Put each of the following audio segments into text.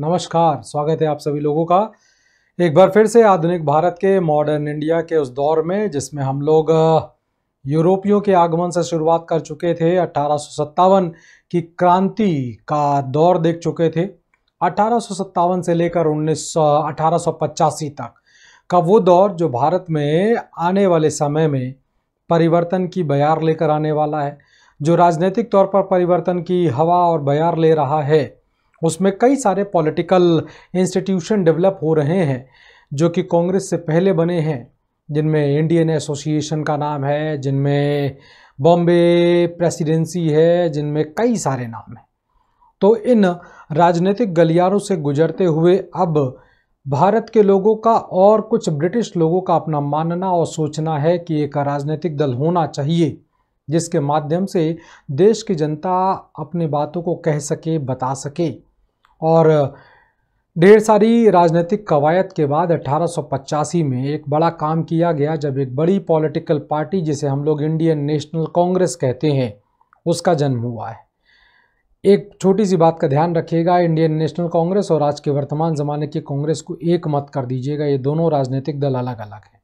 नमस्कार, स्वागत है आप सभी लोगों का। एक बार फिर से आधुनिक भारत के मॉडर्न इंडिया के उस दौर में, जिसमें हम लोग यूरोपियों के आगमन से शुरुआत कर चुके थे, अठारह सौ सत्तावन की क्रांति का दौर देख चुके थे। अठारह से लेकर उन्नीस अठारह तक का वो दौर जो भारत में आने वाले समय में परिवर्तन की बयार लेकर आने वाला है, जो राजनीतिक तौर पर परिवर्तन की हवा और बयार ले रहा है। उसमें कई सारे पॉलिटिकल इंस्टीट्यूशन डेवलप हो रहे हैं, जो कि कांग्रेस से पहले बने हैं, जिनमें इंडियन एसोसिएशन का नाम है, जिनमें बॉम्बे प्रेसिडेंसी है, जिनमें कई सारे नाम हैं। तो इन राजनीतिक गलियारों से गुजरते हुए अब भारत के लोगों का और कुछ ब्रिटिश लोगों का अपना मानना और सोचना है कि एक राजनीतिक दल होना चाहिए, जिसके माध्यम से देश की जनता अपनी बातों को कह सके, बता सके। और ढेर सारी राजनीतिक कवायद के बाद अठारह में एक बड़ा काम किया गया, जब एक बड़ी पॉलिटिकल पार्टी जिसे हम लोग इंडियन नेशनल कांग्रेस कहते हैं, उसका जन्म हुआ है। एक छोटी सी बात का ध्यान रखिएगा इंडियन नेशनल कांग्रेस और आज के वर्तमान ज़माने की कांग्रेस को एक मत कर दीजिएगा, ये दोनों राजनीतिक दल अलग अलग हैं।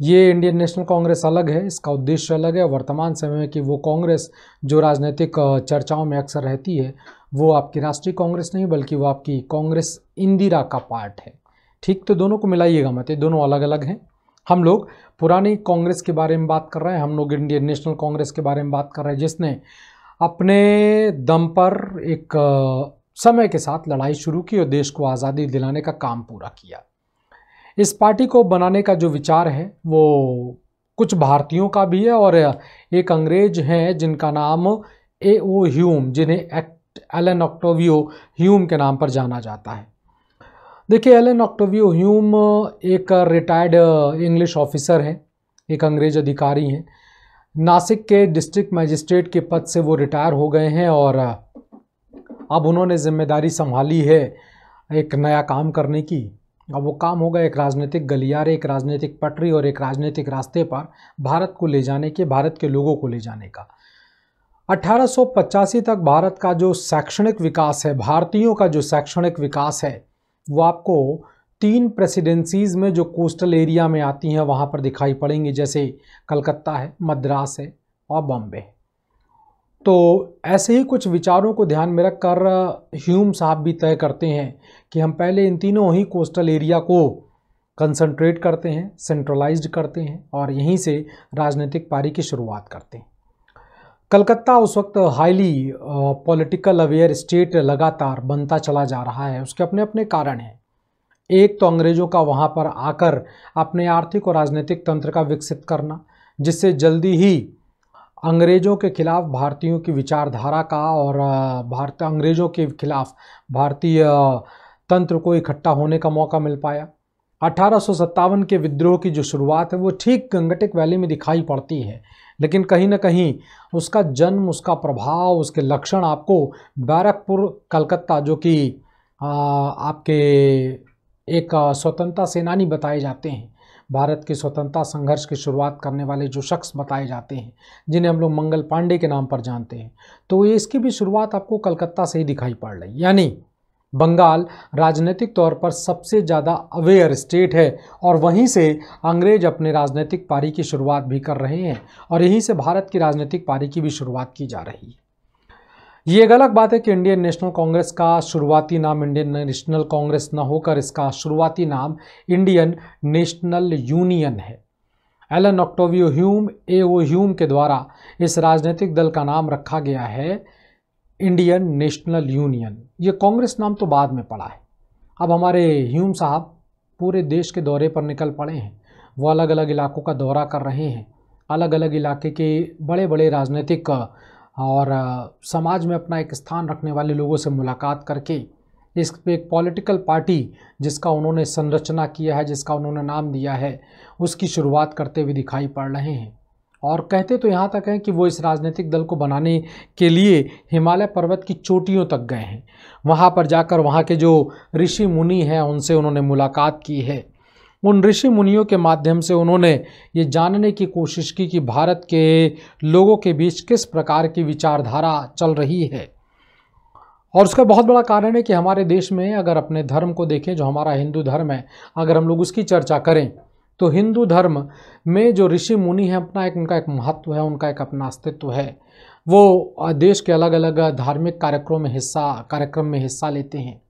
ये इंडियन नेशनल कांग्रेस अलग है, इसका उद्देश्य अलग है। वर्तमान समय में कि वो कांग्रेस जो राजनीतिक चर्चाओं में अक्सर रहती है, वो आपकी राष्ट्रीय कांग्रेस नहीं, बल्कि वो आपकी कांग्रेस इंदिरा का पार्ट है। ठीक तो दोनों को मिलाइएगा मत, ये दोनों अलग अलग हैं। हम लोग पुरानी कांग्रेस के बारे में बात कर रहे हैं, हम लोग इंडियन नेशनल कांग्रेस के बारे में बात कर रहे हैं, जिसने अपने दम पर एक समय के साथ लड़ाई शुरू की और देश को आज़ादी दिलाने का काम पूरा किया। इस पार्टी को बनाने का जो विचार है, वो कुछ भारतीयों का भी है और एक अंग्रेज़ हैं जिनका नाम ए ओ ह्यूम, जिन्हें एक्ट एलन ऑक्टोवियो ह्यूम के नाम पर जाना जाता है। देखिए, एलन ऑक्टोवियो ह्यूम एक रिटायर्ड इंग्लिश ऑफिसर हैं, एक अंग्रेज़ अधिकारी हैं। नासिक के डिस्ट्रिक्ट मजिस्ट्रेट के पद से वो रिटायर हो गए हैं और अब उन्होंने ज़िम्मेदारी संभाली है एक नया काम करने की। अब वो काम होगा एक राजनीतिक गलियारे, एक राजनीतिक पटरी और एक राजनीतिक रास्ते पर भारत को ले जाने के, भारत के लोगों को ले जाने का। 1885 तक भारत का जो शैक्षणिक विकास है, भारतीयों का जो शैक्षणिक विकास है, वो आपको तीन प्रेसिडेंसीज में जो कोस्टल एरिया में आती हैं, वहाँ पर दिखाई पड़ेंगी। जैसे कलकत्ता है, मद्रास है और बॉम्बे है। तो ऐसे ही कुछ विचारों को ध्यान में रखकर ह्यूम साहब भी तय करते हैं कि हम पहले इन तीनों ही कोस्टल एरिया को कंसंट्रेट करते हैं सेंट्रलाइज्ड करते हैं और यहीं से राजनीतिक पारी की शुरुआत करते हैं। कलकत्ता उस वक्त हाईली पॉलिटिकल अवेयर स्टेट लगातार बनता चला जा रहा है। उसके अपने अपने कारण हैं। एक तो अंग्रेज़ों का वहाँ पर आकर अपने आर्थिक और राजनीतिक तंत्र का विकसित करना, जिससे जल्दी ही अंग्रेज़ों के खिलाफ भारतीयों की विचारधारा का और भारत, अंग्रेज़ों के खिलाफ भारतीय तंत्र को इकट्ठा होने का मौका मिल पाया। अठारह सौ सत्तावन के विद्रोह की जो शुरुआत है, वो ठीक गंगटिक वैली में दिखाई पड़ती है, लेकिन कहीं ना कहीं उसका जन्म, उसका प्रभाव, उसके लक्षण आपको बैरकपुर, कलकत्ता, जो कि आपके एक स्वतंत्रता सेनानी बताए जाते हैं। भारत के स्वतंत्रता संघर्ष की शुरुआत करने वाले जो शख्स बताए जाते हैं, जिन्हें हम लोग मंगल पांडे के नाम पर जानते हैं तो ये इसकी भी शुरुआत आपको कलकत्ता से ही दिखाई पड़ रही यानी बंगाल राजनीतिक तौर पर सबसे ज़्यादा अवेयर स्टेट है और वहीं से अंग्रेज़ अपने राजनीतिक पारी की शुरुआत भी कर रहे हैं और यहीं से भारत की राजनीतिक पारी की भी शुरुआत की जा रही है। ये एक अलग बात है कि इंडियन नेशनल कांग्रेस का शुरुआती नाम इंडियन नेशनल कांग्रेस न होकर इसका शुरुआती नाम इंडियन नेशनल यूनियन है। Allan Octavian Hume, A O Hume के द्वारा इस राजनीतिक दल का नाम रखा गया है इंडियन नेशनल यूनियन। ये कांग्रेस नाम तो बाद में पड़ा है। अब हमारे ह्यूम साहब पूरे देश के दौरे पर निकल पड़े हैं। वो अलग अलग इलाकों का दौरा कर रहे हैं। अलग अलग इलाके के बड़े बड़े राजनीतिक और समाज में अपना एक स्थान रखने वाले लोगों से मुलाकात करके इस पे एक पॉलिटिकल पार्टी जिसका उन्होंने संरचना किया है, जिसका उन्होंने नाम दिया है, उसकी शुरुआत करते हुए दिखाई पड़ रहे हैं। और कहते तो यहाँ तक हैं कि वो इस राजनीतिक दल को बनाने के लिए हिमालय पर्वत की चोटियों तक गए हैं। वहाँ पर जाकर वहाँ के जो ऋषि मुनि हैं, उनसे उन्होंने मुलाकात की है। उन ऋषि मुनियों के माध्यम से उन्होंने ये जानने की कोशिश की कि भारत के लोगों के बीच किस प्रकार की विचारधारा चल रही है। और उसका बहुत बड़ा कारण है कि हमारे देश में अगर अपने धर्म को देखें, जो हमारा हिंदू धर्म है, अगर हम लोग उसकी चर्चा करें तो हिंदू धर्म में जो ऋषि मुनि हैं, अपना एक, उनका एक महत्व है, उनका एक अपना अस्तित्व है। वो देश के अलग अलग धार्मिक कार्यक्रमों में हिस्सा, कार्यक्रम में हिस्सा लेते हैं।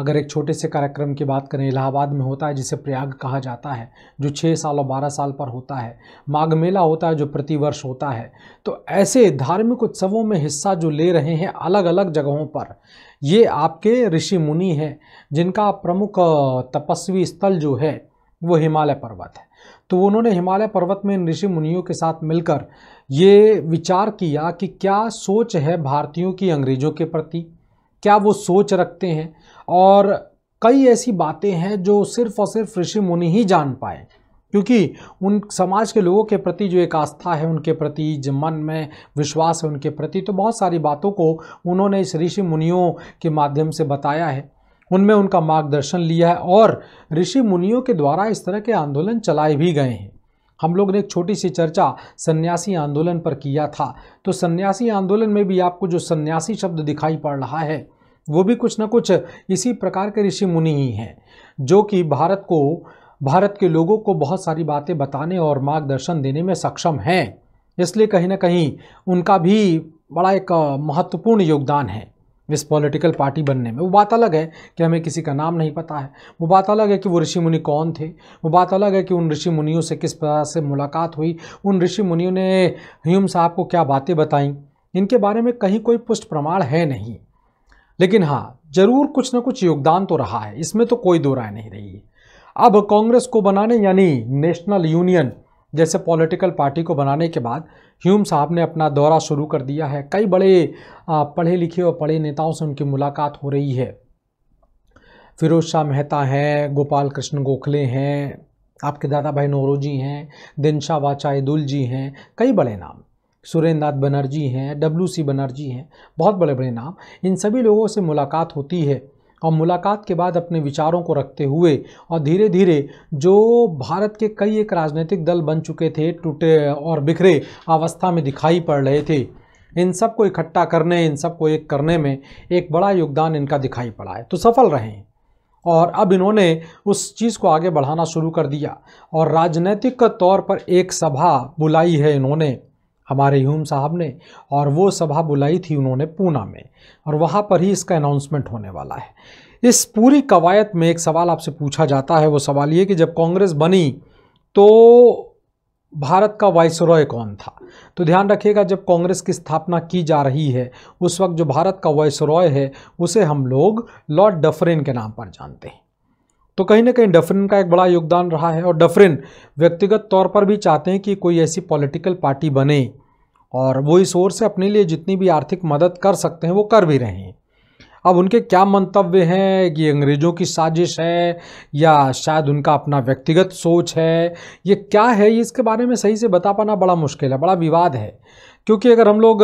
अगर एक छोटे से कार्यक्रम की बात करें, इलाहाबाद में होता है, जिसे प्रयाग कहा जाता है, जो छः साल और बारह साल पर होता है। माघ मेला होता है, जो प्रतिवर्ष होता है। तो ऐसे धार्मिक उत्सवों में हिस्सा जो ले रहे हैं अलग अलग जगहों पर, ये आपके ऋषि मुनि हैं, जिनका प्रमुख तपस्वी स्थल जो है, वो हिमालय पर्वत है। तो उन्होंने हिमालय पर्वत में ऋषि मुनियों के साथ मिलकर ये विचार किया कि क्या सोच है भारतीयों की अंग्रेज़ों के प्रति? क्या वो सोच रखते हैं? और कई ऐसी बातें हैं जो सिर्फ़ और सिर्फ़ ऋषि मुनि ही जान पाए। क्योंकि उन समाज के लोगों के प्रति जो एक आस्था है, उनके प्रति जो मन में विश्वास है, उनके प्रति तो बहुत सारी बातों को उन्होंने इस ऋषि मुनियों के माध्यम से बताया है। उनमें उनका मार्गदर्शन लिया है और ऋषि मुनियों के द्वारा इस तरह के आंदोलन चलाए भी गए हैं। हम लोग ने एक छोटी सी चर्चा सन्यासी आंदोलन पर किया था। तो सन्यासी आंदोलन में भी आपको जो सन्यासी शब्द दिखाई पड़ रहा है, वो भी कुछ ना कुछ इसी प्रकार के ऋषि मुनि ही हैं, जो कि भारत को, भारत के लोगों को बहुत सारी बातें बताने और मार्गदर्शन देने में सक्षम हैं। इसलिए कहीं ना कहीं उनका भी बड़ा एक महत्वपूर्ण योगदान है। इस पॉलिटिकल पार्टी बनने में, वो बात अलग है कि हमें किसी का नाम नहीं पता है। वो बात अलग है कि वो ऋषि मुनि कौन थे। वो बात अलग है कि उन ऋषि मुनियों से किस प्रकार से मुलाकात हुई। उन ऋषि मुनियों ने ह्यूम साहब को क्या बातें बताई? इनके बारे में कहीं कोई पुष्ट प्रमाण है नहीं। लेकिन हाँ ज़रूर कुछ ना कुछ योगदान तो रहा है। इसमें तो कोई दो राय नहीं रही है। अब कांग्रेस को बनाने, यानी नेशनल यूनियन, जैसे पॉलिटिकल पार्टी को बनाने के बाद ह्यूम साहब ने अपना दौरा शुरू कर दिया है। कई बड़े पढ़े लिखे और पढ़े नेताओं से उनकी मुलाकात हो रही है। फिरोज शाह मेहता हैं, गोपाल कृष्ण गोखले हैं, आपके दादा भाई नौरोजी हैं, दिनशा वाचाइदुल जी हैं, कई बड़े नाम। सुरेंद्र नाथ बनर्जी हैं, डब्ल्यू सी बनर्जी हैं, बहुत बड़े बड़े नाम। इन सभी लोगों से मुलाकात होती है। और मुलाकात के बाद अपने विचारों को रखते हुए और धीरे धीरे जो भारत के कई एक राजनीतिक दल बन चुके थे, टूटे और बिखरे अवस्था में दिखाई पड़ रहे थे। इन सबको इकट्ठा करने, इन सबको एक करने में एक बड़ा योगदान इनका दिखाई पड़ा है। तो सफल रहे। और अब इन्होंने उस चीज़ को आगे बढ़ाना शुरू कर दिया। और राजनीतिक तौर पर एक सभा बुलाई है इन्होंने। हमारे ह्यूम साहब ने और वो सभा बुलाई थी उन्होंने पूना में और वहाँ पर ही इसका अनाउंसमेंट होने वाला है। इस पूरी कवायद में एक सवाल आपसे पूछा जाता है, वो सवाल ये कि जब कांग्रेस बनी तो भारत का वाइसरॉय कौन था? तो ध्यान रखिएगा, जब कांग्रेस की स्थापना की जा रही है, उस वक्त जो भारत का वाइसरॉय है, उसे हम लोग लॉर्ड डफरिन के नाम पर जानते हैं। तो कहीं ना कहीं डफरिन का एक बड़ा योगदान रहा है और डफरिन व्यक्तिगत तौर पर भी चाहते हैं कि कोई ऐसी पॉलिटिकल पार्टी बने और वो इस ओर से अपने लिए जितनी भी आर्थिक मदद कर सकते हैं, वो कर भी रहे हैं। अब उनके क्या मंतव्य हैं? कि अंग्रेज़ों की साजिश है या शायद उनका अपना व्यक्तिगत सोच है? ये क्या है? इसके बारे में सही से बता पाना बड़ा मुश्किल है, बड़ा विवाद है। क्योंकि अगर हम लोग,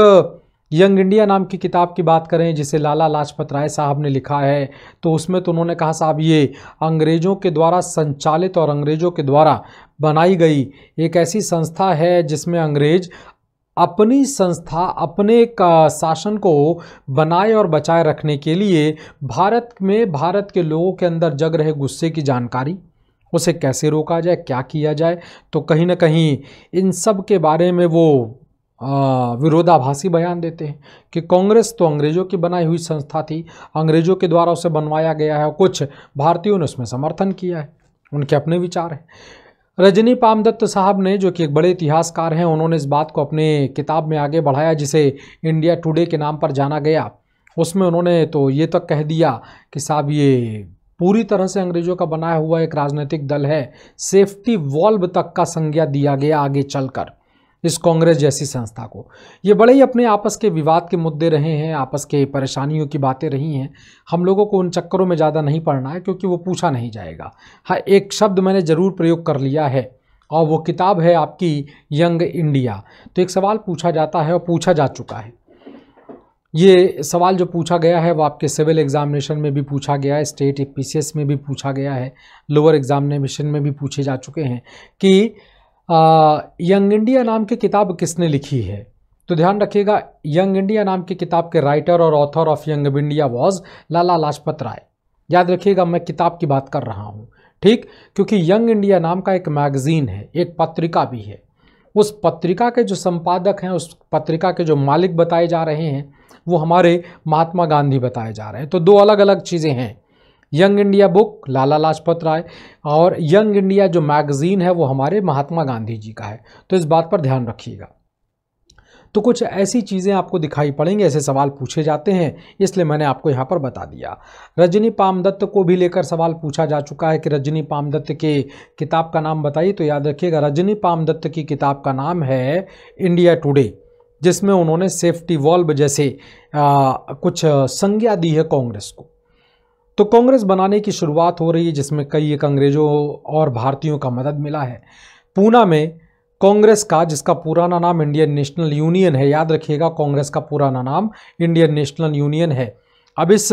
यंग इंडिया नाम की किताब की बात करें, जिसे लाला लाजपत राय साहब ने लिखा है तो उसमें तो उन्होंने कहा, साहब, ये अंग्रेज़ों के द्वारा संचालित और अंग्रेज़ों के द्वारा बनाई गई एक ऐसी संस्था है, जिसमें अंग्रेज़ अपनी संस्था, अपने का शासन को बनाए और बचाए रखने के लिए भारत में, भारत के लोगों के अंदर जग रहे गुस्से की जानकारी, उसे कैसे रोका जाए, क्या किया जाए? तो कहीं ना कहीं इन सब के बारे में वो विरोधाभासी बयान देते हैं कि कांग्रेस तो अंग्रेज़ों की बनाई हुई संस्था थी, अंग्रेज़ों के द्वारा उसे बनवाया गया है और कुछ भारतीयों ने उसमें समर्थन किया है। उनके अपने विचार हैं। रजनी पामदत्त साहब ने, जो कि एक बड़े इतिहासकार हैं, उन्होंने इस बात को अपने किताब में आगे बढ़ाया, जिसे इंडिया टुडे के नाम पर जाना गया। उसमें उन्होंने तो ये तक कह दिया कि साहब, ये पूरी तरह से अंग्रेज़ों का बनाया हुआ एक राजनीतिक दल है। सेफ्टी वॉल्व तक का संज्ञा दिया गया आगे चलकर। इस कांग्रेस जैसी संस्था को। ये बड़े ही अपने आपस के विवाद के मुद्दे रहे हैं, आपस के परेशानियों की बातें रही हैं। हम लोगों को उन चक्करों में ज़्यादा नहीं पढ़ना है, क्योंकि वो पूछा नहीं जाएगा। हाँ एक शब्द मैंने ज़रूर प्रयोग कर लिया है, और वो किताब है आपकी यंग इंडिया। तो एक सवाल पूछा जाता है और पूछा जा चुका है। ये सवाल जो पूछा गया है, वो आपके सिविल एग्जामिनेशन में भी पूछा गया है, स्टेट पी में भी पूछा गया है, लोअर एग्जामिनेशन में भी पूछे जा चुके हैं कि यंग इंडिया नाम की किताब किसने लिखी है? तो ध्यान रखिएगा यंग इंडिया नाम की किताब के राइटर और author of young India was Lala Lajpat Rai याद रखिएगा, मैं किताब की बात कर रहा हूँ, ठीक? क्योंकि यंग इंडिया नाम का एक मैगजीन है, एक पत्रिका भी है। उस पत्रिका के जो संपादक हैं, उस पत्रिका के जो मालिक बताए जा रहे हैं, वो हमारे महात्मा गांधी बताए जा रहे हैं। तो दो अलग अलग चीज़ें हैं। Young India book Lala Lajpat Rai और यंग इंडिया जो मैगज़ीन है वो हमारे महात्मा गांधी जी का है। तो इस बात पर ध्यान रखिएगा। तो कुछ ऐसी चीज़ें आपको दिखाई पड़ेंगे ऐसे सवाल पूछे जाते हैं इसलिए मैंने आपको यहाँ पर बता दिया। रजनी पामदत्त को भी लेकर सवाल पूछा जा चुका है कि रजनी पामदत्त के किताब का नाम बताइए तो याद रखिएगा रजनी पामदत्त की किताब का नाम है इंडिया टुडे जिसमें उन्होंने सेफ्टी वॉल्व जैसे आ, कुछ संज्ञा दी है कांग्रेस को। तो कांग्रेस बनाने की शुरुआत हो रही है, जिसमें कई एक अंग्रेज़ों और भारतीयों का मदद मिला है। पूना में कांग्रेस का, जिसका पुराना नाम इंडियन नेशनल यूनियन है, याद रखिएगा, कांग्रेस का पुराना नाम इंडियन नेशनल यूनियन है। अब इस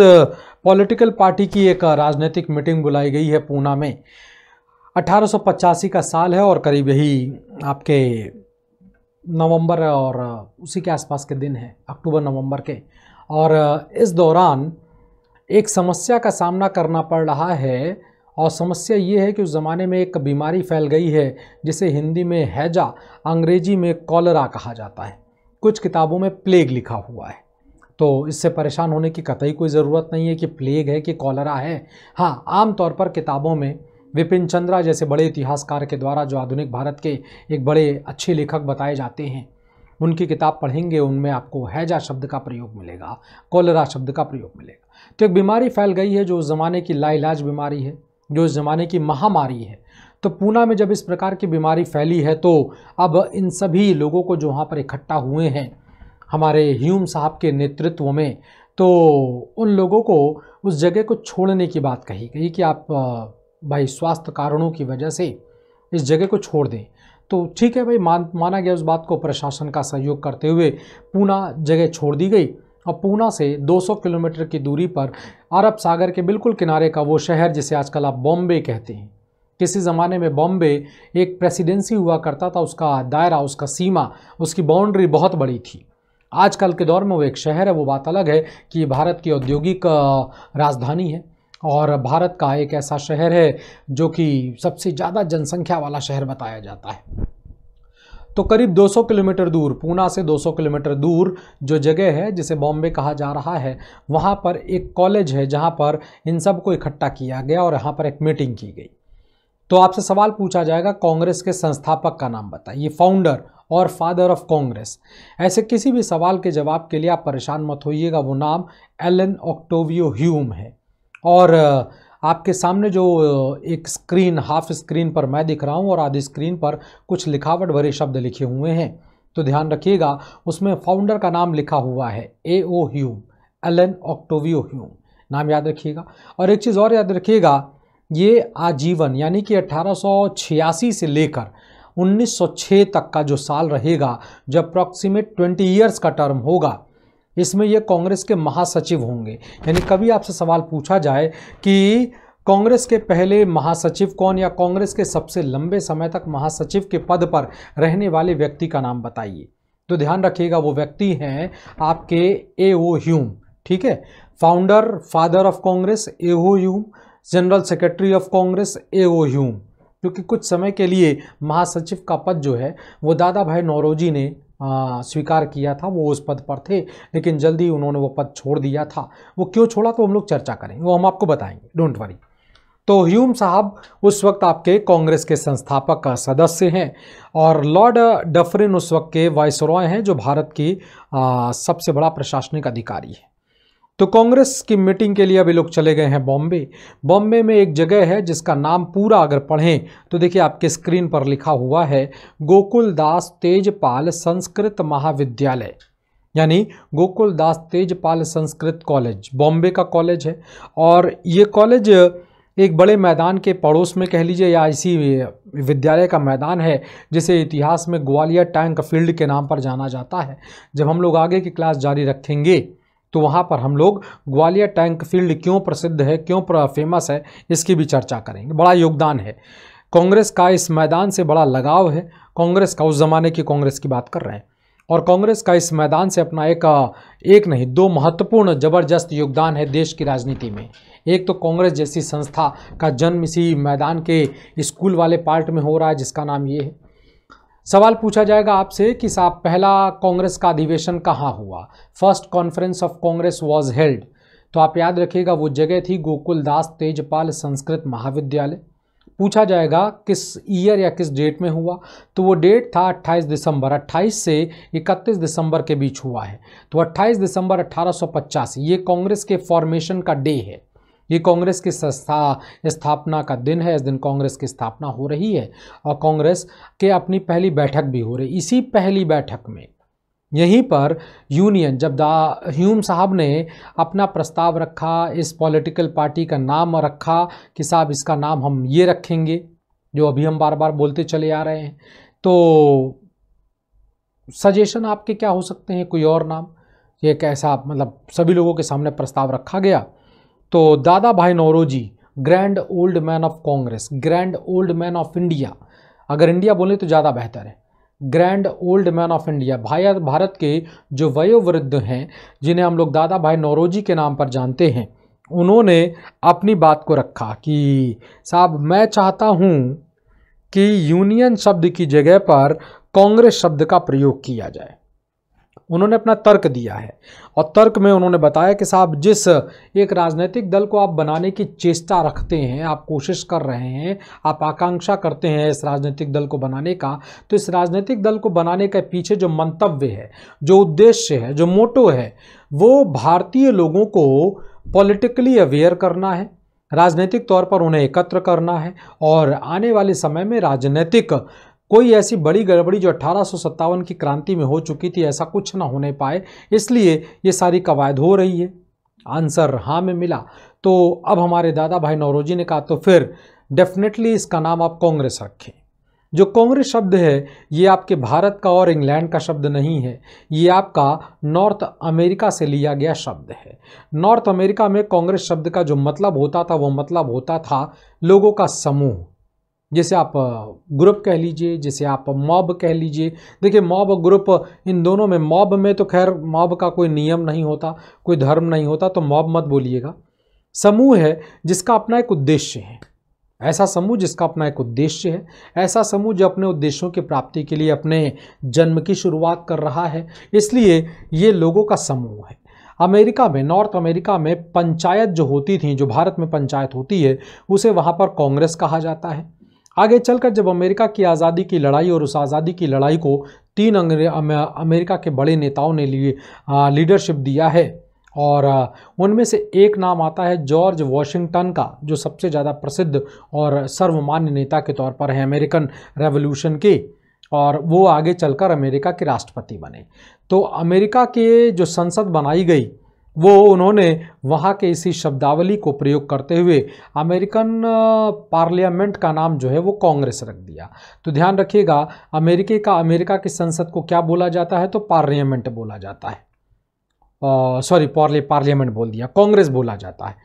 पॉलिटिकल पार्टी की एक राजनीतिक मीटिंग बुलाई गई है पूना में। अठारह सौ पचासी का साल है और करीब यही आपके नवंबर और उसी के आसपास के दिन है, अक्टूबर नवंबर के। और इस दौरान एक समस्या का सामना करना पड़ रहा है और समस्या ये है कि उस ज़माने में एक बीमारी फैल गई है, जिसे हिंदी में हैजा, अंग्रेज़ी में कॉलरा कहा जाता है। कुछ किताबों में प्लेग लिखा हुआ है। तो इससे परेशान होने की कतई कोई ज़रूरत नहीं है कि प्लेग है कि कॉलरा है। हाँ आम तौर पर किताबों में विपिन चंद्रा जैसे बड़े इतिहासकार के द्वारा जो आधुनिक भारत के एक बड़े अच्छे लेखक बताए जाते हैं, उनकी किताब पढ़ेंगे, उनमें आपको हैजा शब्द का प्रयोग मिलेगा, कॉलरा शब्द का प्रयोग मिलेगा। तो एक बीमारी फैल गई है जो उस ज़माने की लाइलाज बीमारी है, जो उस ज़माने की महामारी है। तो पूना में जब इस प्रकार की बीमारी फैली है तो अब इन सभी लोगों को जो वहाँ पर इकट्ठा हुए हैं, हमारे ह्यूम साहब के नेतृत्व में तो उन लोगों को उस जगह को छोड़ने की बात कही गई कि आप भाई स्वास्थ्य कारणों की वजह से इस जगह को छोड़ दें। तो ठीक है भाई, मान, माना गया उस बात को प्रशासन का सहयोग करते हुए पूना जगह छोड़ दी गई। और पूना से 200 किलोमीटर की दूरी पर अरब सागर के बिल्कुल किनारे का वो शहर जिसे आजकल आप बॉम्बे कहते हैं। किसी ज़माने में बॉम्बे एक प्रेसिडेंसी हुआ करता था, उसका दायरा, उसका सीमा, उसकी बाउंड्री बहुत बड़ी थी। आजकल के दौर में वो एक शहर है, वो बात अलग है कि भारत की औद्योगिक राजधानी है और भारत का एक ऐसा शहर है जो कि सबसे ज़्यादा जनसंख्या वाला शहर बताया जाता है। तो करीब 200 किलोमीटर दूर, पूना से 200 किलोमीटर दूर जो जगह है, जिसे बॉम्बे कहा जा रहा है, वहाँ पर एक कॉलेज है जहाँ पर इन सबको इकट्ठा किया गया और यहाँ पर एक मीटिंग की गई। तो आपसे सवाल पूछा जाएगा, कांग्रेस के संस्थापक का नाम बताइए फाउंडर और फादर ऑफ़ कांग्रेस। ऐसे किसी भी सवाल के जवाब के लिए आप परेशान मत होइएगा, वो नाम एलन ऑक्टोवियो ह्यूम है। और आपके सामने जो एक स्क्रीन, हाफ़ स्क्रीन पर मैं दिख रहा हूँ और आधी स्क्रीन पर कुछ लिखावट भरे शब्द लिखे हुए हैं। तो ध्यान रखिएगा, उसमें फाउंडर का नाम लिखा हुआ है A O Hume Allan Octavian Hume नाम याद रखिएगा। और एक चीज़ और याद रखिएगा, ये आजीवन, यानी कि अठारह से लेकर 1906 तक का जो साल रहेगा जो अप्रॉक्सीमेट 20 इयर्स का टर्म होगा इसमें ये कांग्रेस के महासचिव होंगे। यानी कभी आपसे सवाल पूछा जाए कि कांग्रेस के पहले महासचिव कौन या कांग्रेस के सबसे लंबे समय तक महासचिव के पद पर रहने वाले व्यक्ति का नाम बताइए। तो ध्यान रखिएगा, वो व्यक्ति हैं आपके ए ओ ह्यूम, ठीक है? Founder, father of Congress, A O Hume, general secretary of Congress, A O Hume. क्योंकि कुछ समय के लिए महासचिव का पद जो है, वो दादा भाई नौरोजी ने स्वीकार किया था, वो उस पद पर थे, लेकिन जल्दी उन्होंने वो पद छोड़ दिया था। वो क्यों छोड़ा तो हम लोग चर्चा करें, वो हम आपको बताएँगे, डोंट वरी। तो ह्यूम साहब, उस वक्त आपके कांग्रेस के संस्थापक सदस्य हैं, और लॉर्ड डफरिन उस वक्त के वायसरॉय हैं, जो भारत की सबसे बड़ा प्रशासनिक अधिकारी है। तो कांग्रेस की मीटिंग के लिए अभी लोग चले गए हैं बॉम्बे। बॉम्बे में एक जगह है जिसका नाम पूरा अगर पढ़ें तो देखिए आपके स्क्रीन पर लिखा हुआ है, गोकुल दास तेजपाल संस्कृत महाविद्यालय। यानी गोकुल दास तेजपाल संस्कृत कॉलेज, बॉम्बे का कॉलेज है। और ये कॉलेज एक बड़े मैदान के पड़ोस में कह लीजिए या इसी विद्यालय का मैदान है, जिसे इतिहास में ग्वालियर टैंक फ़ील्ड के नाम पर जाना जाता है। जब हम लोग आगे की क्लास जारी रखेंगे तो वहाँ पर हम लोग ग्वालियर टैंक फ़ील्ड क्यों प्रसिद्ध है, क्यों फ़ेमस है, इसकी भी चर्चा करेंगे। बड़ा योगदान है। कांग्रेस का इस मैदान से बड़ा लगाव है। कांग्रेस का उस ज़माने की कांग्रेस की बात कर रहे हैं। और कांग्रेस का इस मैदान से अपना एक एक नहीं, दो महत्वपूर्ण, ज़बरदस्त योगदान है देश की राजनीति में। एक तो कांग्रेस जैसी संस्था का जन्म इसी मैदान के स्कूल वाले पार्ट में हो रहा है, जिसका नाम ये है। सवाल पूछा जाएगा आपसे कि साहब पहला कांग्रेस का अधिवेशन कहाँ हुआ? First conference of Congress was held तो आप याद रखिएगा, वो जगह थी गोकुलदास तेजपाल संस्कृत महाविद्यालय। पूछा जाएगा किस ईयर या किस डेट में हुआ? तो वो डेट था 28 दिसंबर। 28 से 31 दिसंबर के बीच हुआ है। तो 28 दिसंबर अट्ठारह ये कांग्रेस के फॉर्मेशन का डे है। ये कांग्रेस की संस्था स्थापना का दिन है, इस दिन कांग्रेस की स्थापना हो रही है और कांग्रेस के अपनी पहली बैठक भी हो रही इसी पहली बैठक में यहीं पर यूनियन, जब दा ह्यूम साहब ने अपना प्रस्ताव रखा, इस पॉलिटिकल पार्टी का नाम रखा कि साहब इसका नाम हम ये रखेंगे, जो अभी हम बार बार बोलते चले आ रहे हैं तो सजेशन आपके क्या हो सकते हैं? कोई और नाम? ये कैसा मतलब सभी लोगों के सामने प्रस्ताव रखा गया? तो Dadabhai Naoroji grand old man of Congress grand old man of India अगर इंडिया बोले तो ज़्यादा बेहतर है। Grand old man of India भाई भारत के जो वयोवृद्ध हैं, जिन्हें हम लोग दादा भाई नौरोजी के नाम पर जानते हैं, उन्होंने अपनी बात को रखा कि, साहब, मैं चाहता हूँ कि यूनियन शब्द की जगह पर कांग्रेस शब्द का प्रयोग किया जाए। उन्होंने अपना तर्क दिया है। और तर्क में उन्होंने बताया कि साहब, जिस एक राजनीतिक दल को आप बनाने की चेष्टा रखते हैं, आप कोशिश कर रहे हैं, आप आकांक्षा करते हैं इस राजनीतिक दल को बनाने का तो इस राजनीतिक दल को बनाने के पीछे जो मंतव्य है, जो उद्देश्य है, जो मोटो है, वो भारतीय लोगों को पॉलिटिकली अवेयर करना है, राजनीतिक तौर पर उन्हें एकत्र करना है, और आने वाले समय में राजनीतिक कोई ऐसी बड़ी गड़बड़ी जो अठारह की क्रांति में हो चुकी थी, ऐसा कुछ ना होने पाए। इसलिए ये सारी कवायद हो रही है। आंसर हाँ में मिला। तो अब हमारे दादा भाई नौरोजी ने कहा तो फिर डेफिनेटली इसका नाम आप कांग्रेस रखें। जो कांग्रेस शब्द है, ये आपके भारत का और इंग्लैंड का शब्द नहीं है। ये आपका नॉर्थ अमेरिका से लिया गया शब्द है। नॉर्थ अमेरिका में कांग्रेस शब्द का जो मतलब होता था, वो मतलब होता था लोगों का समूह। जैसे आप ग्रुप कह लीजिए, जैसे आप मॉब कह लीजिए। देखिए मॉब और ग्रुप इन दोनों में मॉब में तो खैर मॉब का कोई नियम नहीं होता, कोई धर्म नहीं होता तो मॉब मत बोलिएगा। समूह है जिसका अपना एक उद्देश्य है। ऐसा समूह जिसका अपना एक उद्देश्य है। ऐसा समूह जो अपने उद्देश्यों की प्राप्ति के लिए अपने जन्म की शुरुआत कर रहा है। इसलिए ये लोगों का समूह है। अमेरिका में, नॉर्थ अमेरिका में पंचायत जो होती थी, जो भारत में पंचायत होती है, उसे वहाँ पर कांग्रेस कहा जाता है। आगे चलकर जब अमेरिका की आज़ादी की लड़ाई और उस आज़ादी की लड़ाई को तीन अमेरिका के बड़े नेताओं ने लिए लीडरशिप दिया है और उनमें से एक नाम आता है जॉर्ज वॉशिंगटन का, जो सबसे ज़्यादा प्रसिद्ध और सर्वमान्य नेता के तौर पर है अमेरिकन रेवोल्यूशन के और वो आगे चलकर अमेरिका के राष्ट्रपति बने। तो अमेरिका के जो संसद बनाई गई वो उन्होंने वहाँ के इसी शब्दावली को प्रयोग करते हुए अमेरिकन पार्लियामेंट का नाम जो है वो कांग्रेस रख दिया। तो ध्यान रखिएगा, अमेरिके का, अमेरिका की संसद को क्या बोला जाता है? तो पार्लियामेंट बोला जाता है। सॉरी, पार्ले, पार्लियामेंट बोल दिया, कांग्रेस बोला जाता है।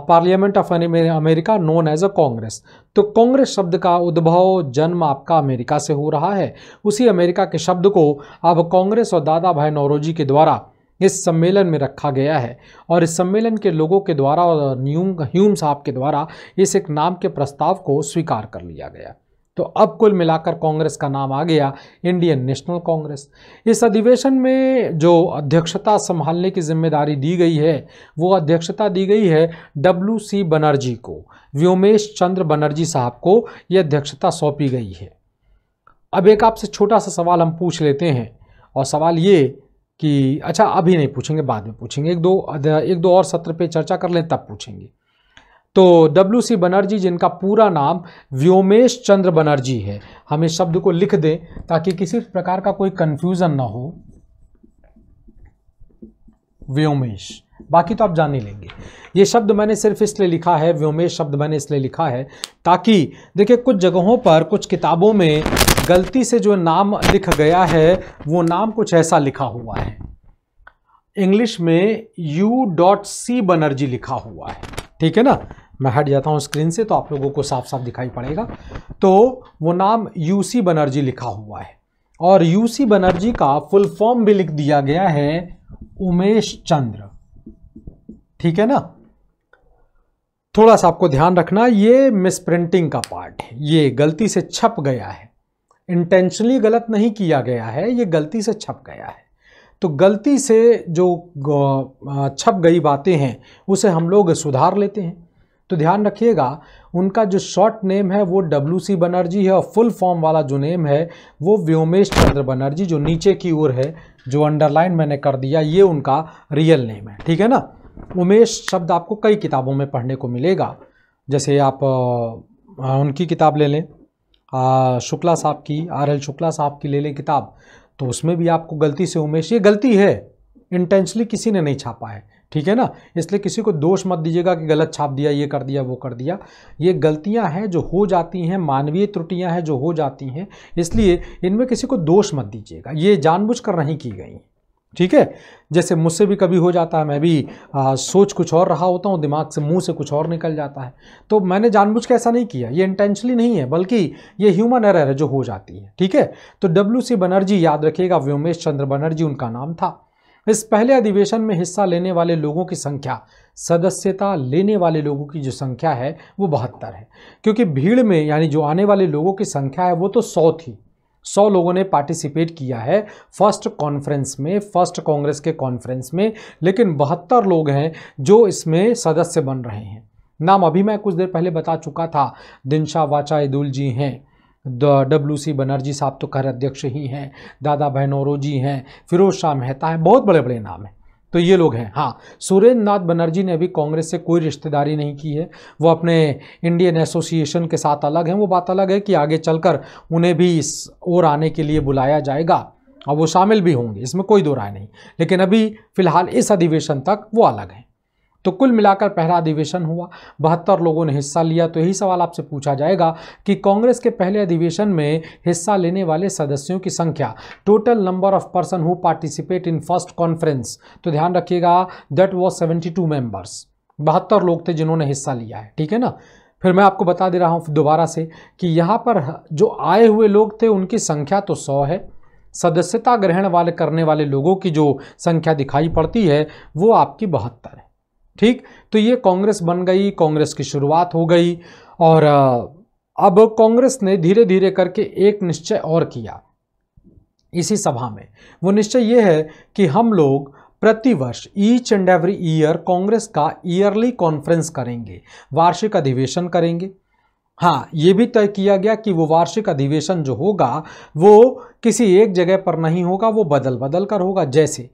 Parliament of America known as a Congress. तो कांग्रेस शब्द का उद्भव, जन्म आपका अमेरिका से हो रहा है। उसी अमेरिका के शब्द को अब कांग्रेस और दादा भाई नौरोजी के द्वारा इस सम्मेलन में रखा गया है और इस सम्मेलन के लोगों के द्वारा और न्यूम ह्यूम साहब के द्वारा इस एक नाम के प्रस्ताव को स्वीकार कर लिया गया। तो अब कुल मिलाकर कांग्रेस का नाम आ गया इंडियन नेशनल कांग्रेस। इस अधिवेशन में जो अध्यक्षता संभालने की ज़िम्मेदारी दी गई है, वो अध्यक्षता दी गई है डब्ल्यू सी बनर्जी को, व्योमेश चंद्र बनर्जी साहब को यह अध्यक्षता सौंपी गई है। अब एक आपसे छोटा सा सवाल हम पूछ लेते हैं और सवाल ये कि अच्छा अभी नहीं पूछेंगे, बाद में पूछेंगे। एक दो एक दो और सत्र पे चर्चा कर लें, तब पूछेंगे। तो डब्ल्यू सी बनर्जी, जिनका पूरा नाम व्योमेश चंद्र बनर्जी है, हम इस शब्द को लिख दें ताकि किसी प्रकार का कोई कंफ्यूजन ना हो। व्योमेश। बाकी तो आप जान ही लेंगे। ये शब्द मैंने सिर्फ़ इसलिए लिखा है, व्योमेश शब्द मैंने इसलिए लिखा है ताकि, देखिए, कुछ जगहों पर कुछ किताबों में गलती से जो नाम लिख गया है, वो नाम कुछ ऐसा लिखा हुआ है। इंग्लिश में यू डॉट सी बनर्जी लिखा हुआ है। ठीक है ना? मैं हट जाता हूँ स्क्रीन से तो आप लोगों को साफ़ साफ़ दिखाई पड़ेगा। तो वो नाम यूसी बनर्जी लिखा हुआ है। और यूसी बनर्जी का फुल फॉर्म भी लिख दिया गया है उमेश चंद्र। ठीक है ना? थोड़ा सा आपको ध्यान रखना, ये मिसप्रिंटिंग का पार्ट है। ये गलती से छप गया है। इंटेंशनली गलत नहीं किया गया है, ये गलती से छप गया है। तो गलती से जो छप गई बातें हैं, उसे हम लोग सुधार लेते हैं। तो ध्यान रखिएगा, उनका जो शॉर्ट नेम है, वो डब्ल्यू सी बनर्जी है और फुल फॉर्म वाला जो नेम है, वो व्योमेश चंद्र बनर्जी जो नीचे की ओर है, जो अंडरलाइन मैंने कर दिया, ये उनका रियल नेम है, ठीक है ना? उमेश शब्द आपको कई किताबों में पढ़ने को मिलेगा। जैसे आप उनकी किताब ले लें। शुक्ला साहब की, आर एल शुक्ला साहब की ले लें किताब। तो उसमें भी आपको गलती से उमेश, ये गलती है। इंटेंशली किसी ने नहीं छापा है, ठीक है ना? इसलिए किसी को दोष मत दीजिएगा कि गलत छाप दिया, ये कर दिया, वो कर दिया। ये गलतियाँ हैं जो हो जाती हैं, मानवीय त्रुटियाँ हैं जो हो जाती हैं, इसलिए इनमें किसी को दोष मत दीजिएगा। ये जानबूझकर नहीं की गई ठीक है? जैसे मुझसे भी कभी हो जाता है मैं भी आ, सोच कुछ और रहा होता हूँ दिमाग से मुँह से कुछ और निकल जाता है। तो मैंने जानबूझ के ऐसा नहीं किया ये इंटेंशनली नहीं है बल्कि ये ह्यूमन एरर है जो हो जाती है ठीक है? तो डब्ल्यू सी बनर्जी याद रखिएगा व्योमेश चंद्र बनर्जी उनका नाम था। इस पहले अधिवेशन में हिस्सा लेने वाले लोगों की संख्या सदस्यता लेने वाले लोगों की जो संख्या है वो बहत्तर है। क्योंकि भीड़ में यानी जो आने वाले लोगों की संख्या है वो तो सौ थी। सौ लोगों ने पार्टिसिपेट किया है फ़र्स्ट कॉन्फ्रेंस में, फ़र्स्ट कांग्रेस के कॉन्फ्रेंस में, लेकिन बहत्तर लोग हैं जो इसमें सदस्य बन रहे हैं। नाम अभी मैं कुछ देर पहले बता चुका था, दिनशा वाचा इदुल जी हैं डब्ल्यू सी बनर्जी साहब तो कर अध्यक्ष ही हैं, दादा बहनोरो जी हैं, फिरोज शाह मेहता हैं, बहुत बड़े बड़े नाम हैं। तो ये लोग हैं। हाँ सुरेंद्र नाथ बनर्जी ने अभी कांग्रेस से कोई रिश्तेदारी नहीं की है। वो अपने इंडियन एसोसिएशन के साथ अलग हैं। वो बात अलग है कि आगे चलकर उन्हें भी इस ओर आने के लिए बुलाया जाएगा और वो शामिल भी होंगे। इसमें कोई दो राय नहीं। लेकिन अभी फ़िलहाल इस अधिवेशन तक वो अलग हैं। तो कुल मिलाकर पहला अधिवेशन हुआ। बहत्तर लोगों ने हिस्सा लिया। तो यही सवाल आपसे पूछा जाएगा कि कांग्रेस के पहले अधिवेशन में हिस्सा लेने वाले सदस्यों की संख्या total number of person who participate in first conference तो ध्यान रखिएगा that was seventy two members बहत्तर लोग थे जिन्होंने हिस्सा लिया है, ठीक है ना? फिर मैं आपको बता दे रहा हूँ दोबारा से कि यहाँ पर जो आए हुए लोग थे, उनकी संख्या तो सौ है। सदस्यता ग्रहण वाले, करने वाले लोगों की जो संख्या दिखाई पड़ती है, वो आपकी बहत्तर है। ठीक? तो ये कांग्रेस बन गई, कांग्रेस की शुरुआत हो गई और अब कांग्रेस ने धीरे धीरे करके एक निश्चय और किया इसी सभा में। वो निश्चय ये है कि हम लोग प्रतिवर्ष each and every year Congress का ईयरली कॉन्फ्रेंस करेंगे, वार्षिक अधिवेशन करेंगे। हाँ ये भी तय किया गया कि वो वार्षिक अधिवेशन जो होगा, वो किसी एक जगह पर नहीं होगा, वो बदल बदल कर होगा, जैसे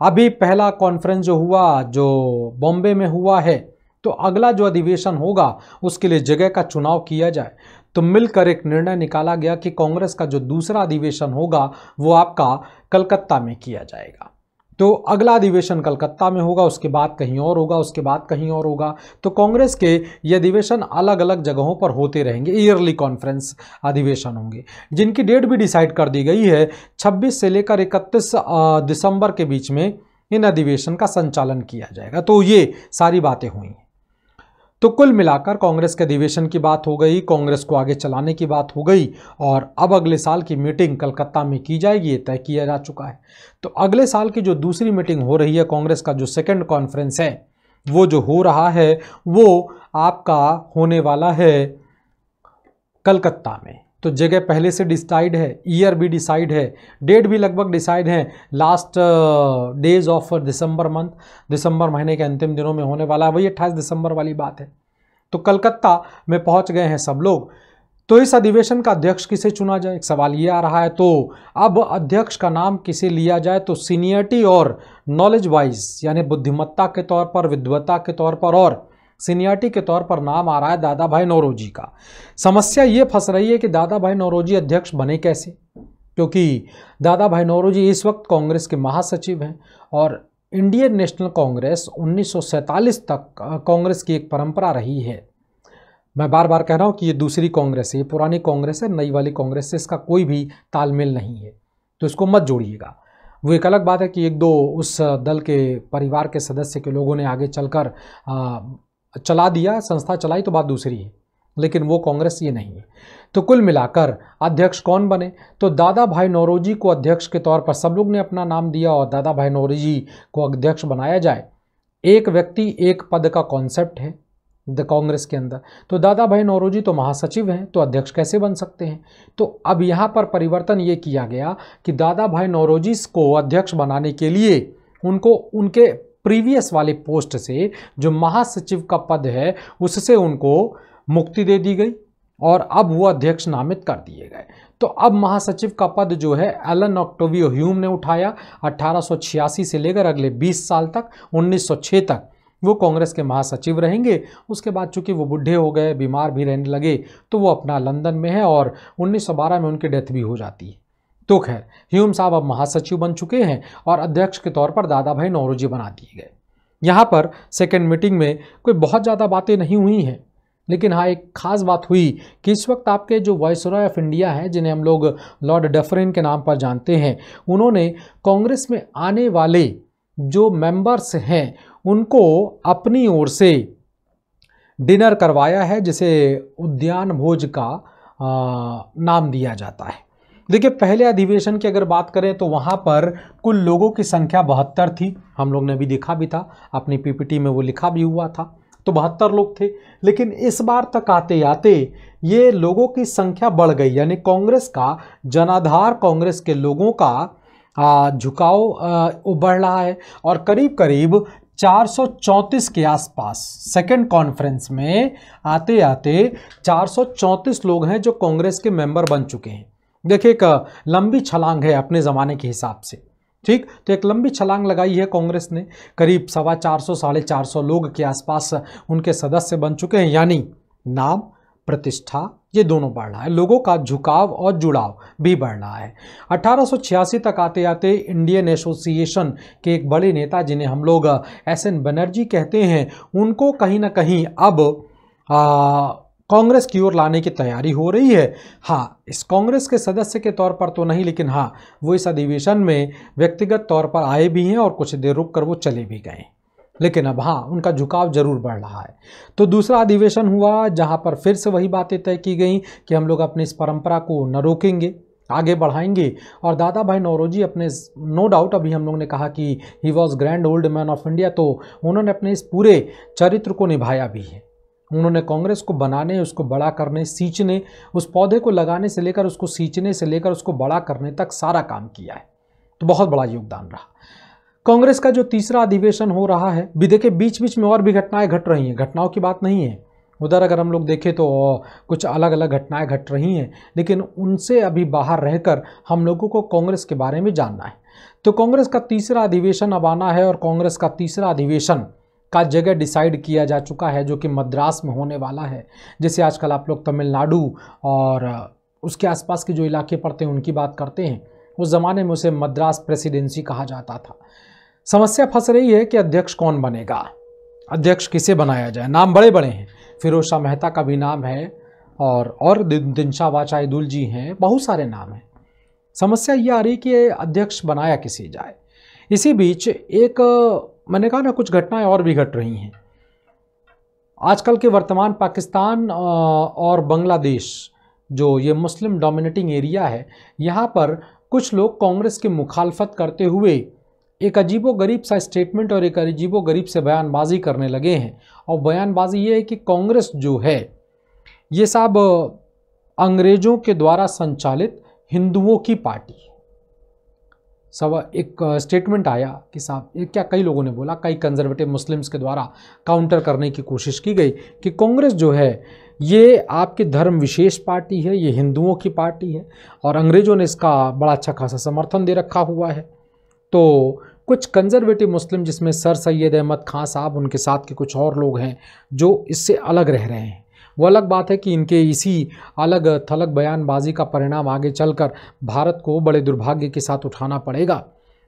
अभी पहला कॉन्फ्रेंस जो हुआ, जो बॉम्बे में हुआ है तो अगला जो अधिवेशन होगा, उसके लिए जगह का चुनाव किया जाए। तो मिलकर एक निर्णय निकाला गया कि कांग्रेस का जो दूसरा अधिवेशन होगा, वो आपका कलकत्ता में किया जाएगा। तो अगला अधिवेशन कलकत्ता में होगा, उसके बाद कहीं और होगा, उसके बाद कहीं और होगा। तो कांग्रेस के ये अधिवेशन अलग अलग जगहों पर होते रहेंगे, ईयरली कॉन्फ्रेंस अधिवेशन होंगे, जिनकी डेट भी डिसाइड कर दी गई है 26 से लेकर 31 दिसंबर के बीच में इन अधिवेशन का संचालन किया जाएगा। तो ये सारी बातें हुई तो कुल मिलाकर कांग्रेस के अधिवेशन की बात हो गई, कांग्रेस को आगे चलाने की बात हो गई और अब अगले साल की मीटिंग कलकत्ता में की जाएगी, ये तय किया जा चुका है। तो अगले साल की जो दूसरी मीटिंग हो रही है, कांग्रेस का जो सेकेंड कॉन्फ्रेंस है, वो जो हो रहा है, वो आपका होने वाला है कलकत्ता में। तो जगह पहले से डिसाइड है ईयर भी डिसाइड है डेट भी लगभग डिसाइड है। Last days of December month दिसंबर महीने के अंतिम दिनों में होने वाला है वही अट्ठाईस दिसंबर वाली बात है। तो कलकत्ता में पहुँच गए हैं सब लोग। तो इस अधिवेशन का अध्यक्ष किसे चुना जाए? एक सवाल ये आ रहा है तो अब अध्यक्ष का नाम किसे लिया जाए? तो सीनियरिटी और नॉलेज वाइज यानी बुद्धिमत्ता के तौर पर, विद्वत्ता के तौर पर और सीनियरिटी के तौर पर नाम आ रहा है दादा भाई नौरोजी का। समस्या ये फंस रही है कि दादा भाई नौरोजी अध्यक्ष बने कैसे? क्योंकि दादा भाई नौरोजी इस वक्त कांग्रेस के महासचिव हैं और इंडियन नेशनल कांग्रेस 1947 तक कांग्रेस की एक परंपरा रही है। मैं बार बार कह रहा हूँ कि ये दूसरी कांग्रेस है, ये पुरानी कांग्रेस है, नई वाली कांग्रेस से इसका कोई भी तालमेल नहीं है। तो इसको मत जोड़िएगा। वो एक अलग बात है कि एक दो उस दल के परिवार के सदस्य के लोगों ने आगे चलकर चला दिया, संस्था चलाई तो बात दूसरी है, लेकिन वो कांग्रेस ये नहीं है। तो कुल मिलाकर अध्यक्ष कौन बने? तो दादा भाई नौरोजी को अध्यक्ष के तौर पर सब लोग ने अपना नाम दिया और दादा भाई नौरोजी को अध्यक्ष बनाया जाए। एक व्यक्ति, एक पद का कॉन्सेप्ट है द कांग्रेस के अंदर। तो दादा भाई नौरोजी तो महासचिव हैं तो अध्यक्ष कैसे बन सकते हैं? तो अब यहाँ पर परिवर्तन ये किया गया कि दादा भाई नौरोजी को अध्यक्ष बनाने के लिए उनको, उनके प्रीवियस वाले पोस्ट से जो महासचिव का पद है, उससे उनको मुक्ति दे दी गई और अब वो अध्यक्ष नामित कर दिए गए। तो अब महासचिव का पद जो है, एलन ऑक्टोवियो ह्यूम ने उठाया 1886 से लेकर अगले 20 साल तक 1906 तक। वो कांग्रेस के महासचिव रहेंगे। उसके बाद चूँकि वो बूढ़े हो गए, बीमार भी रहने लगे तो वो अपना लंदन में है और 1912 में उनकी डेथ भी हो जाती है। तो खैर ह्यूम साहब अब महासचिव बन चुके हैं और अध्यक्ष के तौर पर दादा भाई नौरोजी बना दिए गए। यहाँ पर सेकेंड मीटिंग में कोई बहुत ज़्यादा बातें नहीं हुई हैं। लेकिन हाँ एक खास बात हुई कि इस वक्त आपके जो वॉइसरॉय ऑफ़ इंडिया हैं जिन्हें हम लोग लॉर्ड डफरिन के नाम पर जानते हैं उन्होंने कांग्रेस में आने वाले जो मेंबर्स हैं उनको अपनी ओर से डिनर करवाया है जिसे उद्यान भोज का आ, नाम दिया जाता है। देखिए, पहले अधिवेशन की अगर बात करें तो वहाँ पर कुल लोगों की संख्या बहत्तर थी। हम लोग ने भी देखा भी था, अपनी पीपीटी में वो लिखा भी हुआ था तो बहत्तर लोग थे। लेकिन इस बार तक आते आते ये लोगों की संख्या बढ़ गई, यानी कांग्रेस का, जनाधार कांग्रेस के लोगों का झुकाव बढ़ रहा है और करीब करीब 434 के आसपास सेकेंड कॉन्फ्रेंस में आते आते 434 लोग हैं जो कांग्रेस के मेंबर बन चुके हैं। देखिए, एक लंबी छलांग है अपने ज़माने के हिसाब से। ठीक? तो एक लंबी छलांग लगाई है कांग्रेस ने। करीब सवा चार सौ, साढ़े चार सौ लोग के आसपास उनके सदस्य बन चुके हैं। यानी नाम, प्रतिष्ठा, ये दोनों बढ़ रहा है। लोगों का झुकाव और जुड़ाव भी बढ़ रहा है। अठारह तक आते आते इंडियन एसोसिएशन के एक बड़े नेता, जिन्हें हम लोग एस एन बनर्जी कहते हैं, उनको कहीं ना कहीं अब कांग्रेस की ओर लाने की तैयारी हो रही है। हाँ इस कांग्रेस के सदस्य के तौर पर तो नहीं, लेकिन हाँ वो इस अधिवेशन में व्यक्तिगत तौर पर आए भी हैं और कुछ देर रुक कर वो चले भी गए। लेकिन अब हाँ उनका झुकाव ज़रूर बढ़ रहा है। तो दूसरा अधिवेशन हुआ, जहाँ पर फिर से वही बातें तय की गई कि हम लोग अपनी इस परंपरा को न रोकेंगे, आगे बढ़ाएँगे। और दादा भाई नौरोजी अपने नो डाउट, अभी हम लोग ने कहा कि he was grand old man of India तो उन्होंने अपने इस पूरे चरित्र को निभाया भी है। उन्होंने कांग्रेस को बनाने, उसको बड़ा करने, सींचने, उस पौधे को लगाने से लेकर, उसको सींचने से लेकर, उसको बड़ा करने तक सारा काम किया है। तो बहुत बड़ा योगदान रहा। कांग्रेस का जो तीसरा अधिवेशन हो रहा है, भी देखिए बीच बीच में और भी घटनाएँ घट रही हैं। घटनाओं की बात नहीं है। उधर अगर हम लोग देखें तो कुछ अलग अलग घटनाएँ घट रही हैं, लेकिन उनसे अभी बाहर रहकर हम लोगों को कांग्रेस के बारे में जानना है। तो कांग्रेस का तीसरा अधिवेशन अब आना है और कांग्रेस का तीसरा अधिवेशन का जगह डिसाइड किया जा चुका है, जो कि मद्रास में होने वाला है। जैसे आजकल आप लोग तमिलनाडु और उसके आसपास के जो इलाके पड़ते हैं, उनकी बात करते हैं। उस ज़माने में उसे मद्रास प्रेसिडेंसी कहा जाता था। समस्या फंस रही है कि अध्यक्ष कौन बनेगा? अध्यक्ष किसे बनाया जाए? नाम बड़े बड़े हैं। फिरोज शाह मेहता का भी नाम है और और दिनशाह वाचाईदुल जी हैं, बहुत सारे नाम हैं। समस्या ये आ रही कि अध्यक्ष बनाया किसे जाए? इसी बीच एक मैंने कहा ना, कुछ घटनाएँ और भी घट रही हैं। आजकल के वर्तमान पाकिस्तान और बांग्लादेश, जो ये मुस्लिम डोमिनेटिंग एरिया है, यहाँ पर कुछ लोग कांग्रेस की मुखालफत करते हुए एक अजीबो गरीब सा स्टेटमेंट और एक अजीबो गरीब से बयानबाजी करने लगे हैं। और बयानबाजी ये है कि कांग्रेस जो है, ये सब अंग्रेज़ों के द्वारा संचालित हिंदुओं की पार्टी। सब एक स्टेटमेंट आया कि साहब, ये क्या कई लोगों ने बोला, कई कंजर्वेटिव मुस्लिम्स के द्वारा काउंटर करने की कोशिश की गई कि कांग्रेस जो है, ये आपके धर्म विशेष पार्टी है, ये हिंदुओं की पार्टी है और अंग्रेज़ों ने इसका बड़ा अच्छा खासा समर्थन दे रखा हुआ है। तो कुछ कंजर्वेटिव मुस्लिम जिसमें सर सैयद अहमद खां साहब, उनके साथ के कुछ और लोग हैं जो इससे अलग रह रहे हैं। वो अलग बात है कि इनके इसी अलग थलग बयानबाजी का परिणाम आगे चलकर भारत को बड़े दुर्भाग्य के साथ उठाना पड़ेगा।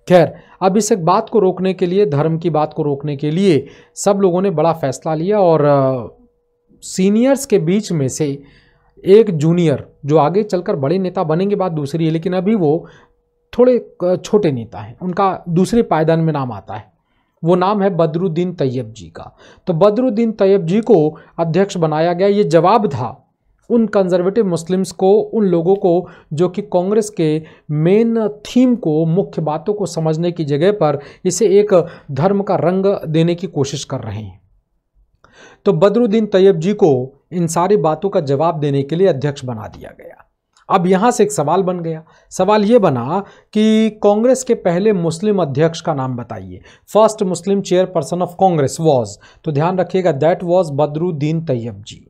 खैर, अब इस एक बात को रोकने के लिए, धर्म की बात को रोकने के लिए सब लोगों ने बड़ा फैसला लिया और सीनियर्स के बीच में से एक जूनियर जो आगे चलकर बड़े नेता बनेंगे बात दूसरी है, लेकिन अभी वो थोड़े छोटे नेता हैं। उनका दूसरे पायदान में नाम आता है। वो नाम है बदरुद्दीन तैयब जी का। तो बदरुद्दीन तैयब जी को अध्यक्ष बनाया गया, ये जवाब था उन कंजर्वेटिव मुस्लिम्स को, उन लोगों को जो कि कांग्रेस के मेन थीम को, मुख्य बातों को समझने की जगह पर इसे एक धर्म का रंग देने की कोशिश कर रहे हैं। तो बदरुद्दीन तैयब जी को इन सारी बातों का जवाब देने के लिए अध्यक्ष बना दिया गया। अब यहाँ से एक सवाल बन गया। सवाल ये बना कि कांग्रेस के पहले मुस्लिम अध्यक्ष का नाम बताइए। First Muslim chairperson of Congress was. तो ध्यान रखिएगा, that was Badruddin Tyabji.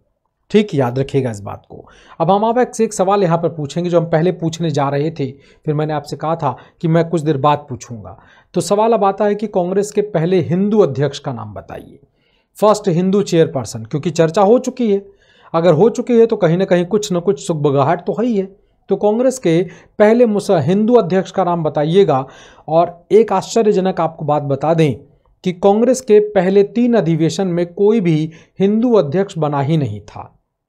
ठीक, याद रखिएगा इस बात को। अब हम आपसे एक सवाल यहाँ पर पूछेंगे, जो हम पहले पूछने जा रहे थे। फिर मैंने आपसे कहा था कि मैं कुछ देर बाद पूछूँगा। तो सवाल अब आता है कि कांग्रेस के पहले हिंदू अध्यक्ष का नाम बताइए। फ़र्स्ट हिंदू चेयरपर्सन, क्योंकि चर्चा हो चुकी है। अगर हो चुकी है तो कहीं ना कहीं कुछ न कुछ सुखबगाहट तो है ही है। तो कांग्रेस के पहले हिंदू अध्यक्ष का नाम बताइएगा और एक आश्चर्यजनक आपको बात बता दें कि कांग्रेस के पहले तीन अधिवेशन में कोई भी हिंदू अध्यक्ष बना ही नहीं था।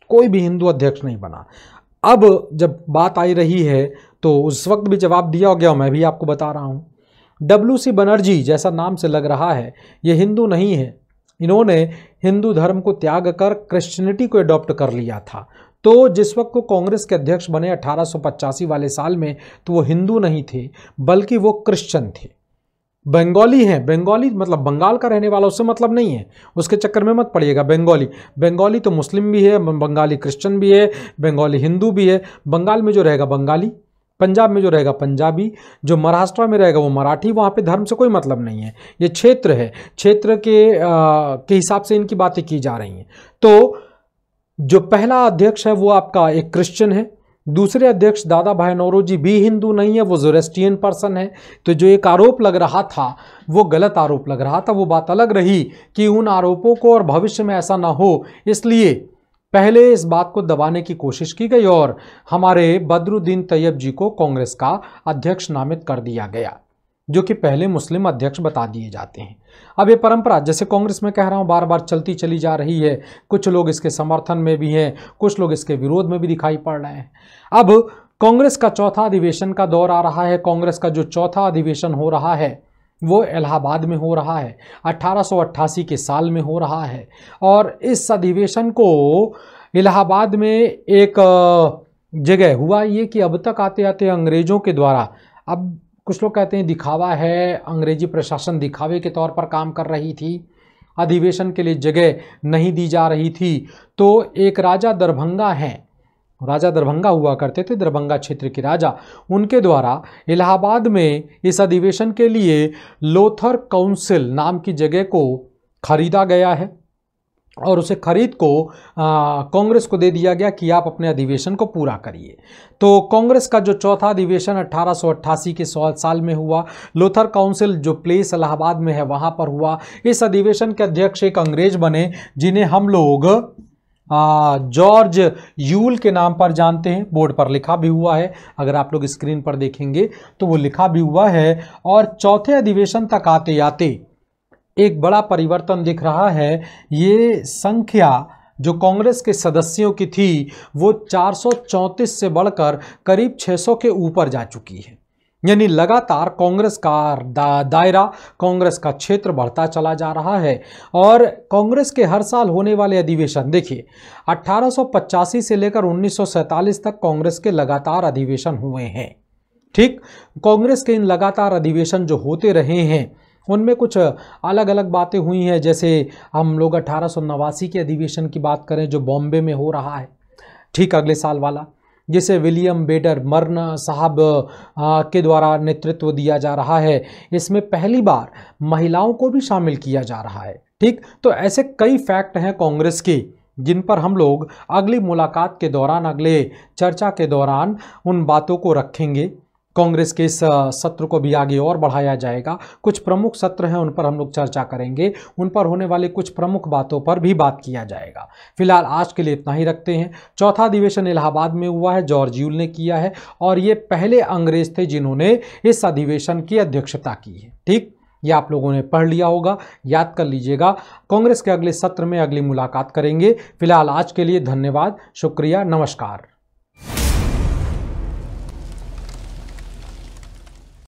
कोई भी हिंदू अध्यक्ष नहीं बना। अब जब बात आई रही है तो उस वक्त भी जवाब दिया हो गया, मैं भी आपको बता रहा हूँ। डब्ल्यू सी बनर्जी जैसा नाम से लग रहा है, ये हिंदू नहीं है। इन्होंने हिंदू धर्म को त्याग कर क्रिश्चियनिटी को अडॉप्ट कर लिया था। तो जिस वक्त वो कांग्रेस के अध्यक्ष बने अठारह सौ पचासी वाले साल में तो वो हिंदू नहीं थे, बल्कि वो क्रिश्चियन थे। बंगाली हैं, बंगाली मतलब बंगाल का रहने वाला उससे मतलब नहीं है। उसके चक्कर में मत पड़िएगा, बंगाली। बंगाली तो मुस्लिम भी है, बंगाली क्रिश्चियन भी है, बंगाली हिंदू भी है। बंगाल में जो रहेगा, बंगाली। पंजाब में जो रहेगा पंजाबी जो महाराष्ट्र में रहेगा वो मराठी वहाँ पे धर्म से कोई मतलब नहीं है। ये क्षेत्र है। क्षेत्र के आ, के हिसाब से इनकी बातें की जा रही हैं। तो जो पहला अध्यक्ष है वो आपका एक क्रिश्चियन है। दूसरे अध्यक्ष दादा भाई नौरोजी भी हिंदू नहीं है वो जोरेस्टियन पर्सन है। तो जो एक आरोप लग रहा था वो गलत आरोप लग रहा था। वो बात अलग रही कि उन आरोपों को और भविष्य में ऐसा ना हो। इसलिए पहले इस बात को दबाने की कोशिश की गई और हमारे बदरुद्दीन तैयब जी को कांग्रेस का अध्यक्ष नामित कर दिया गया, जो कि पहले मुस्लिम अध्यक्ष बता दिए जाते हैं। अब ये परंपरा, जैसे कांग्रेस में कह रहा हूँ बार बार चलती चली जा रही है। कुछ लोग इसके समर्थन में भी हैं, कुछ लोग इसके विरोध में भी दिखाई पड़ रहे हैं। अब कांग्रेस का चौथा अधिवेशन का दौर आ रहा है। कांग्रेस का जो चौथा अधिवेशन हो रहा है वो इलाहाबाद में हो रहा है अट्ठारह के साल में हो रहा है। और इस अधिवेशन को इलाहाबाद में एक जगह हुआ ये कि अब तक आते आते अंग्रेज़ों के द्वारा, अब कुछ लोग कहते हैं दिखावा है, अंग्रेज़ी प्रशासन दिखावे के तौर पर काम कर रही थी, अधिवेशन के लिए जगह नहीं दी जा रही थी। तो एक राजा दरभंगा हैं राजा दरभंगा हुआ करते थे, दरभंगा क्षेत्र के राजा। उनके द्वारा इलाहाबाद में इस अधिवेशन के लिए लोथर काउंसिल नाम की जगह को खरीदा गया है और उसे खरीद को कांग्रेस को दे दिया गया कि आप अपने अधिवेशन को पूरा करिए। तो कांग्रेस का जो चौथा अधिवेशन अट्ठारह के सौ साल में हुआ, लोथर काउंसिल जो प्लेस इलाहाबाद में है, वहाँ पर हुआ। इस अधिवेशन के अध्यक्ष एक अंग्रेज़ बने, जिन्हें हम लोग जॉर्ज यूल के नाम पर जानते हैं, बोर्ड पर लिखा भी हुआ है, अगर आप लोग स्क्रीन पर देखेंगे तो वो लिखा भी हुआ है, और चौथे अधिवेशन तक आते आते एक बड़ा परिवर्तन दिख रहा है, ये संख्या जो कांग्रेस के सदस्यों की थी, वो चार सौ चौंतीस से बढ़कर करीब 600 के ऊपर जा चुकी है। यानी लगातार कांग्रेस का दा, दायरा कांग्रेस का क्षेत्र बढ़ता चला जा रहा है और कांग्रेस के हर साल होने वाले अधिवेशन देखिए अट्ठारह से लेकर उन्नीस सौ सैंतालीस तक कांग्रेस के लगातार अधिवेशन हुए हैं। ठीक कांग्रेस के इन लगातार अधिवेशन जो होते रहे हैं उनमें कुछ अलग अलग बातें हुई हैं जैसे हम लोग अठारह के अधिवेशन की बात करें जो बॉम्बे में हो रहा है। ठीक अगले साल वाला। जिसे विलियम बेडर मर्न साहब के द्वारा नेतृत्व दिया जा रहा है। इसमें पहली बार महिलाओं को भी शामिल किया जा रहा है। ठीक? तो ऐसे कई फैक्ट हैं कांग्रेस के, जिन पर हम लोग अगली मुलाकात के दौरान, अगले चर्चा के दौरान उन बातों को रखेंगे। कांग्रेस के इस सत्र को भी आगे और बढ़ाया जाएगा। कुछ प्रमुख सत्र हैं, उन पर हम लोग चर्चा करेंगे। उन पर होने वाले कुछ प्रमुख बातों पर भी बात किया जाएगा। फ़िलहाल आज के लिए इतना ही रखते हैं। चौथा अधिवेशन इलाहाबाद में हुआ है, जॉर्ज यूल ने किया है, और ये पहले अंग्रेज़ थे जिन्होंने इस अधिवेशन की अध्यक्षता की है। ठीक? ये आप लोगों ने पढ़ लिया होगा, याद कर लीजिएगा। कांग्रेस के अगले सत्र में अगली मुलाकात करेंगे। फ़िलहाल आज के लिए धन्यवाद, शुक्रिया, नमस्कार।